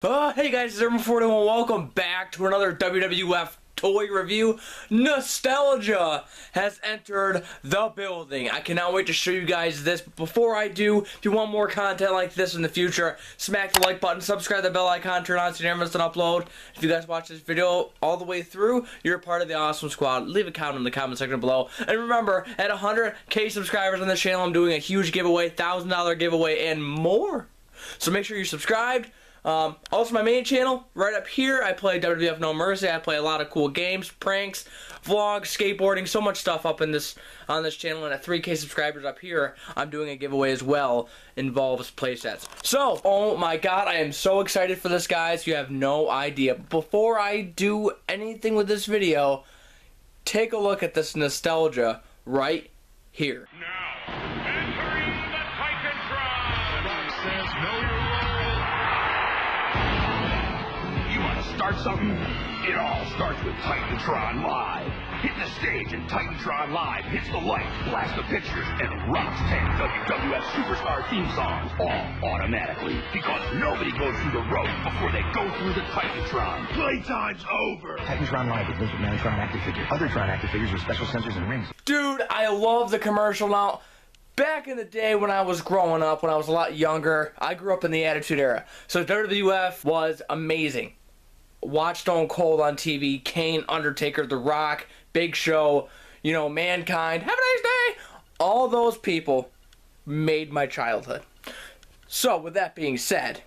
Uh, hey guys, it's Airboarn41. Welcome back to another WWF toy review. Nostalgia has entered the building. I cannot wait to show you guys this. But before I do, if you want more content like this in the future, smack the like button, subscribe the bell icon, turn on so you never miss an upload. If you guys watch this video all the way through, you're part of the awesome squad. Leave a comment in the comment section below. And remember, at 100k subscribers on this channel, I'm doing a huge giveaway, $1,000 giveaway, and more. So make sure you're subscribed. Um, also, my main channel, right up here, I play WWF No Mercy. I play a lot of cool games, pranks, vlogs, skateboarding, so much stuff up in this on this channel. And at 3K subscribers up here, I'm doing a giveaway as well. Involves playsets. So, oh my god, I am so excited for this, guys. You have no idea. Before I do anything with this video, take a look at this nostalgia right here. Start something? It all starts with Titantron Live. Hit the stage and Titantron Live hits the lights, blasts the pictures, and rocks 10 WWF Superstar theme songs all automatically. Because nobody goes through the rope before they go through the Titantron. Playtime's over! Titantron Live with Lizard Man Tron active figure. Other Tron active figures with special sensors and rings. Dude, I love the commercial now. Back in the day when I was growing up, when I was a lot younger, I grew up in the Attitude Era. So WWF was amazing. Watch Stone Cold on TV, Kane, Undertaker, The Rock, Big Show, you know, Mankind, Have a nice day. All those people made my childhood. So, with that being said,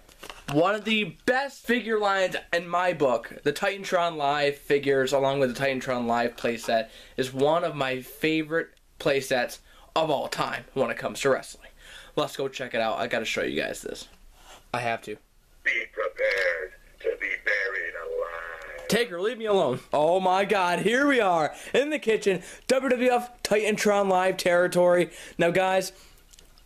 one of the best figure lines in my book, the Titantron Live figures, along with the Titantron Live playset, is one of my favorite playsets of all time when it comes to wrestling. Let's go check it out. I gotta show you guys this. I have to. Be prepared Taker, leave me alone. Oh my god, here we are in the kitchen, WWF Titantron Live territory. Now, guys,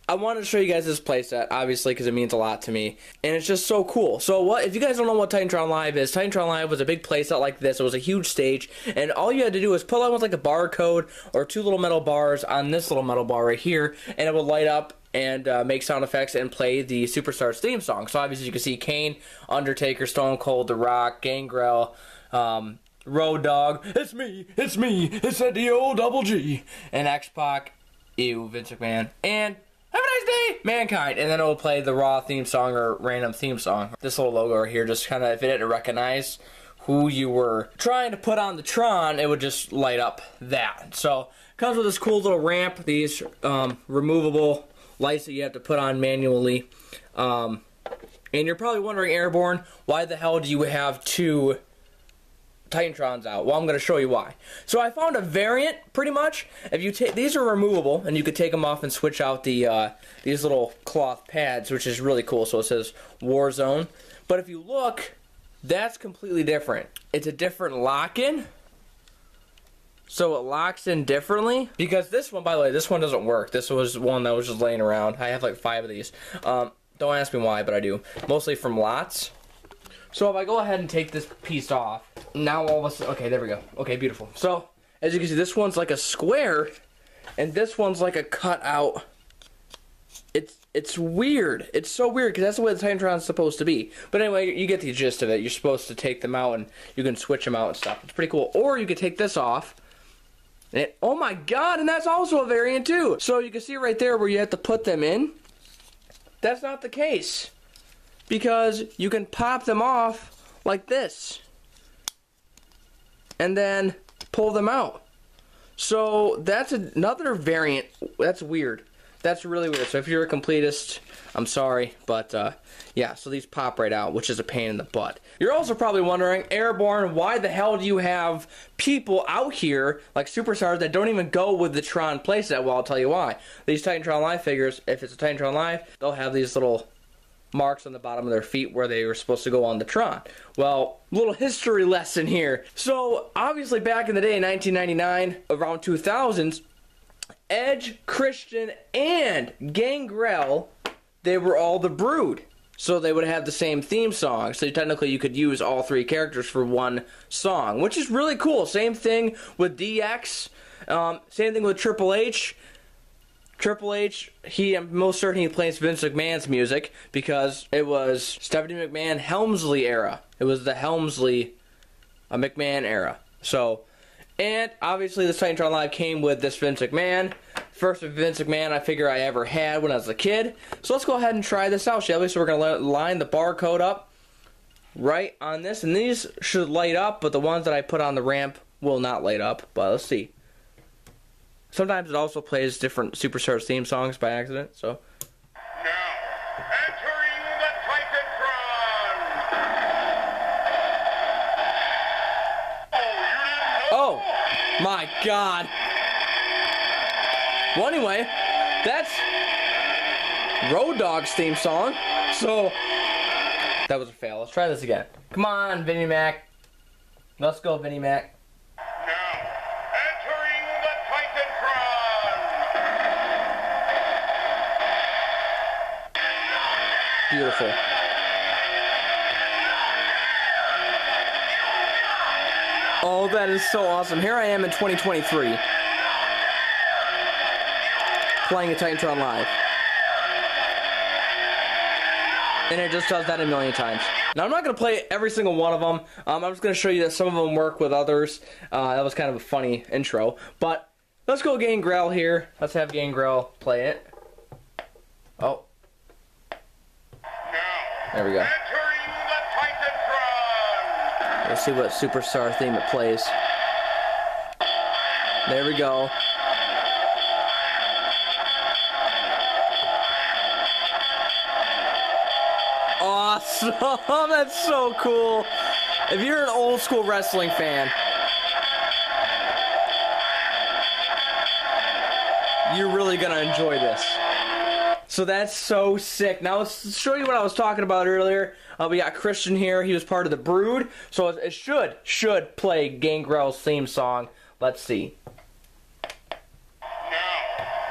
I wanted to show you guys this playset, obviously, because it means a lot to me, and it's just so cool. So, what if you guys don't know what Titantron Live is? Titantron Live was a big playset like this. It was a huge stage, and all you had to do was pull out with like a barcode or two little metal bars on this little metal bar right here, and it would light up and uh, make sound effects and play the Superstars theme song. So obviously you can see Kane, Undertaker, Stone Cold, The Rock, Gangrel, um, Road Dogg, it's me, it's me, it's at the old double G, and X Pac, ew, Vince McMahon, and have a nice day, Mankind, and then it will play the Raw theme song or random theme song. This little logo right here, just kind of if it didn't recognize who you were trying to put on the Tron, it would just light up that. So comes with this cool little ramp, these um, removable lights that you have to put on manually. Um, and you're probably wondering, Airborne, why the hell do you have two Titantrons out? Well, I'm going to show you why. So I found a variant, pretty much. If you take these are removable, and you could take them off and switch out the uh, these little cloth pads, which is really cool. So it says Warzone. But if you look, that's completely different. It's a different lock-in. So it locks in differently because this one, by the way, this one doesn't work. This was one that was just laying around. I have like five of these. Um, don't ask me why, but I do. Mostly from lots. So if I go ahead and take this piece off, now all of a sudden, okay, there we go. Okay, beautiful. So as you can see, this one's like a square, and this one's like a cutout. It's it's weird. It's so weird because that's the way the Titantron's supposed to be. But anyway, you get the gist of it. You're supposed to take them out and you can switch them out and stuff. It's pretty cool. Or you could take this off. And, oh my god, and that's also a variant too. So you can see right there where you have to put them in. That's not the case. Because you can pop them off like this. And then pull them out. So that's another variant. That's weird. That's really weird. So if you're a completist, I'm sorry, but uh, yeah. So these pop right out, which is a pain in the butt. You're also probably wondering, Airborne, why the hell do you have people out here like superstars that don't even go with the Tron playset? Well, I'll tell you why. These Titantron Live figures, if it's a Titantron Live, they'll have these little marks on the bottom of their feet where they were supposed to go on the Tron. Well, little history lesson here. So, obviously back in the day, 1999, around 2000s, Edge, Christian, and Gangrel, they were all the Brood. So they would have the same theme song. So technically you could use all three characters for one song, which is really cool. Same thing with DX. Um, same thing with Triple H. Triple H, he I'm most certain he plays Vince McMahon's music because it was Stephanie McMahon Helmsley era. It was the Helmsley McMahon era. So, and obviously this Titantron Live came with this Vince McMahon. First Vince McMahon I figure I ever had when I was a kid. So let's go ahead and try this out, shall we? So we're gonna line the barcode up right on this, and these should light up, but the ones that I put on the ramp will not light up. But let's see. Sometimes it also plays different Superstars theme songs by accident. So Now, entering the Titantron. Oh, you didn't know? Oh my god. Well anyway, that's Road Dogg's theme song. So that was a fail. Let's try this again. Come on, Vinnie Mac. Let's go, Vinnie Mac. Beautiful. Oh, that is so awesome. Here I am in 2023. Playing a Titantron Live. And it just does that a million times. Now, I'm not going to play every single one of them. Um, I'm just going to show you that some of them work with others. Uh, that was kind of a funny intro. But let's go Gangrel here. Let's have Gangrel play it. Oh, Now, there we go. entering the Titantron. Let's see what superstar theme it plays. There we go. Awesome! That's so cool. If you're an old school wrestling fan, you're really gonna enjoy this. So that's so sick. Now let's show you what I was talking about earlier. Uh, we got Christian here. He was part of the Brood, so it, should should play Gangrel's theme song. Let's see. Now,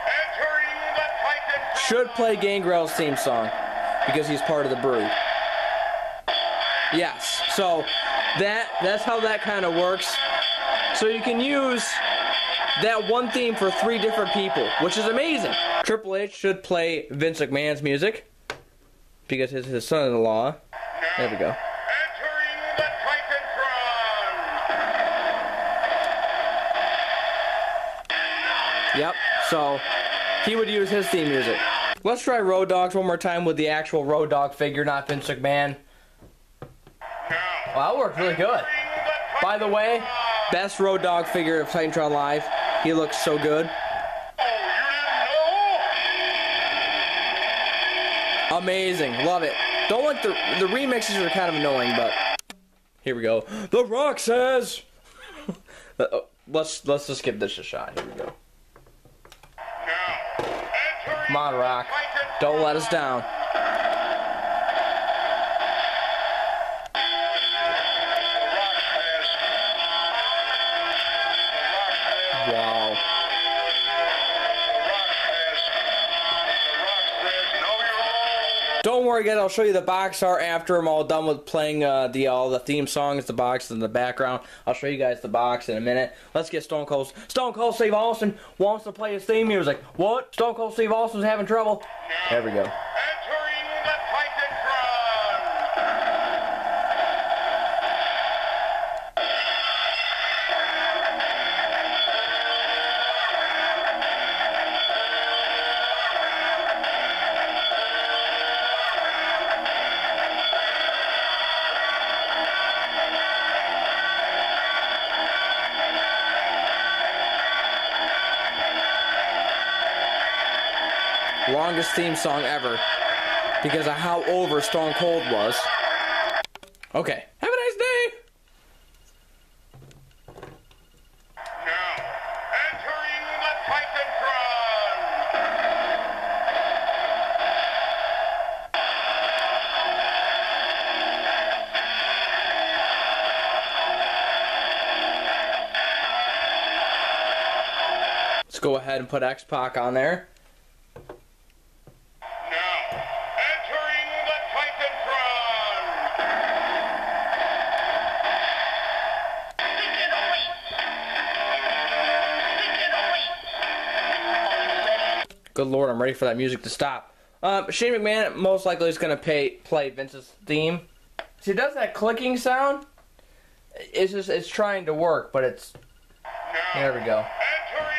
entering the Titantron. Should play Gangrel's theme song because he's part of the Brood. Yes. So that that's how that kind of works. So you can use that one theme for three different people, which is amazing. Triple H should play Vince McMahon's music because he's his son-in-law. There we go. Entering the Titantron. Yep. So he would use his theme music. Let's try Road Dogs one more time with the actual Road Dogg figure, not Vince McMahon. Now, Wow, that worked really good. By the way, best Road Dogg figure of Titantron Live. He looks so good. Amazing. Love it. Don't like the the remixes are kind of annoying, but here we go. The Rock says. Uh, let's let's just give this a shot. Here we go. Come on, Rock. Don't let us down. Don't worry, guys. I'll show you the box art after I'm all done with playing uh, the all the theme songs, the box in the background. I'll show you guys the box in a minute. Let's get Stone Cold. Stone Cold Steve Austin wants to play his theme music. What? Stone Cold Steve Austin's having trouble. There we go. Longest theme song ever because of how over Stone Cold was. Okay. Have a nice day. Now, entering the Titantron. Let's go ahead and put X Pac on there. Good lord, I'm ready for that music to stop. Um, Shane McMahon most likely is going to pay play Vince's theme. See, it does that clicking sound. It's just it's trying to work, but it's there we go. entering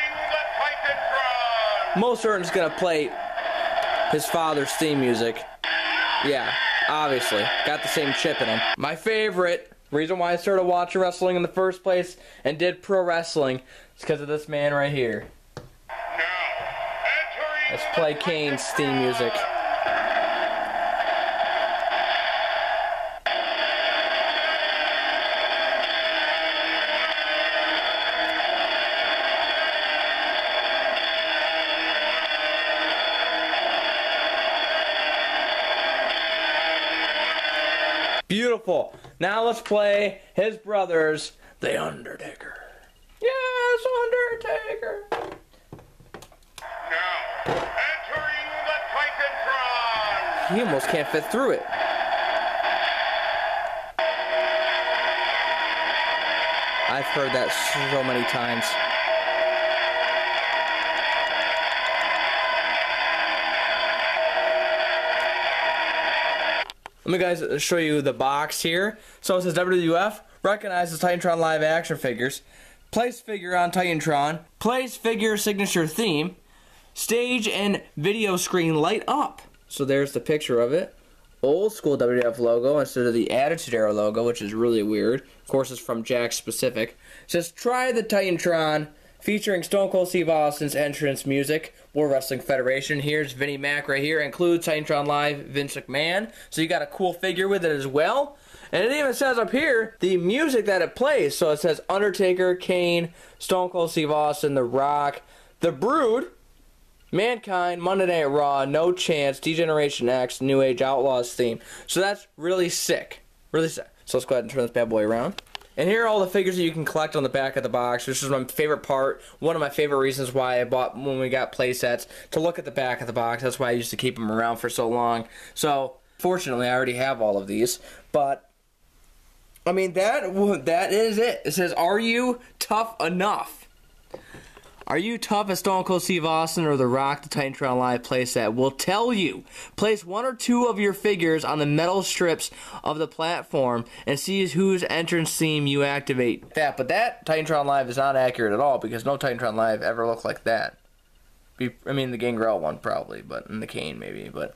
the Most certain is going to play his father's theme music. Yeah, obviously. Got the same chip in him. My favorite reason why I started watching wrestling in the first place and did pro wrestling is because of this man right here. Let's play Kane's theme music. Beautiful. Now let's play his brothers, The Undertaker. He almost can't fit through it. I've heard that so many times. Let me guys show you the box here. So it says WWF recognizes Titantron live action figures. Place figure on Titantron. Place figure signature theme. Stage and video screen light up. So there's the picture of it. Old school WWF logo instead of the Attitude Era logo, which is really weird. Of course, it's from Jakks Pacific. It says try the Titantron, featuring Stone Cold Steve Austin's entrance music. World Wrestling Federation. Here's Vinnie Mac right here. Includes Titantron Live Vince McMahon. So you got a cool figure with it as well. And it even says up here the music that it plays. So it says Undertaker, Kane, Stone Cold Steve Austin, The Rock, The Brood, Mankind, Monday Night Raw, No Chance, D-Generation X, New Age Outlaws theme. So that's really sick. Really sick. So let's go ahead and turn this bad boy around. And here are all the figures that you can collect on the back of the box. This is my favorite part. One of my favorite reasons why I bought when we got play sets to look at the back of the box. That's why I used to keep them around for so long. So fortunately, I already have all of these. But I mean that that is it. It says, "Are you tough enough?" Are you tough as Stone Cold Steve Austin or The Rock the Titantron Live playset? We'll tell you. Place one or two of your figures on the metal strips of the platform and see whose entrance theme you activate. That, but that Titantron Live is not accurate at all because no Titantron Live ever looked like that. I mean, the Gangrel one probably, but and the Kane maybe, but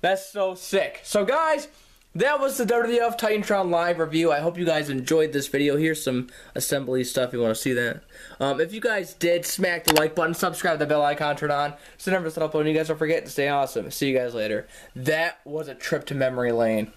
that's so sick. So guys, that was the WWF Titantron live review. I hope you guys enjoyed this video. Here's some assembly stuff. You want to see that? Um, if you guys did, smack the like button, subscribe, the bell icon, turn on, so never set up. And you guys don't forget to stay awesome. See you guys later. That was a trip to memory lane.